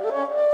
Música